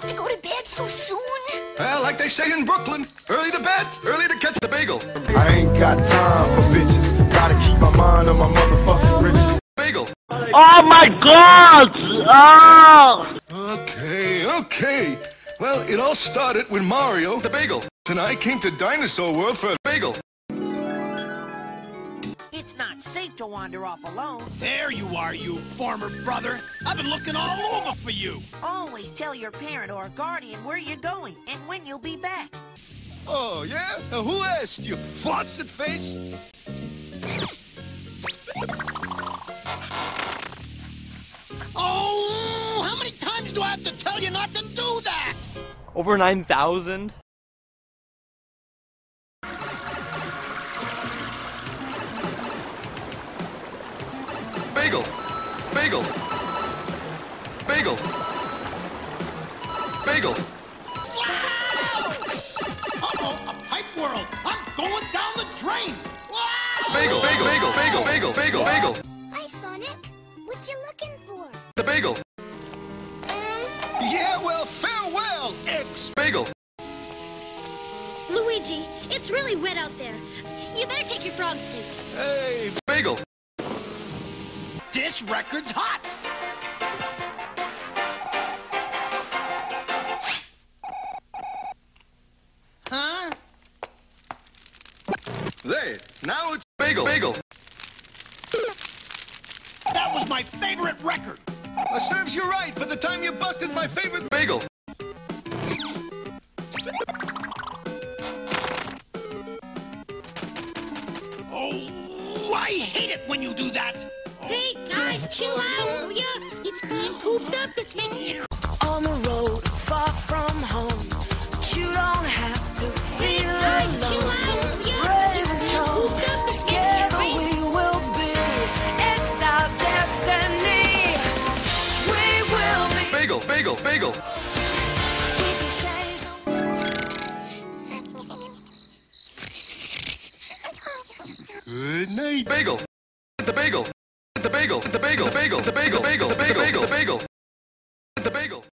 have to go to bed so soon? Well, like they say in Brooklyn, early to bed, early to catch the bagel. I ain't got time for bitches. Gotta keep my mind on my motherfucking riches. Bagel. Oh my god! Oh! Okay, okay. Well, it all started with Mario, the bagel. And I came to Dinosaur World for a bagel. It's not safe to wander off alone. There you are, you former brother. I've been looking all over for you. Always tell your parent or guardian where you're going and when you'll be back. Oh, yeah? Now, who asked you, faucet face? Oh, how many times do I have to tell you not to do that? Over 9,000? Bagel. Bagel. Bagel. Bagel. Uh-oh, a pipe world. I'm going down the drain. Wow! Bagel, bagel, bagel, bagel, bagel, bagel, bagel. Hi, Sonic. What you looking for? The bagel. Yeah, well, farewell, ex bagel. Luigi, it's really wet out there. You better take your frog suit. Hey, bagel. This record's hot. Huh? There, now it's bagel, bagel. That was my favorite record. Uh, serves you right for the time you busted my favorite bagel. Oh, I hate it when you do that. Hey, guys, chill out, will ya? It's being cooped up that's making it... on the road, far from home. But you don't have to feel Guys, chill alone. out, will ya? Raven's It's being told, cooped up that's making it together we will be. It's our destiny. We will be. Bagel, bagel, bagel. We can change the Good night. Bagel. The bagel. The bagel. The bagel. The bagel. The bagel. The bagel. The bagel. The bagel.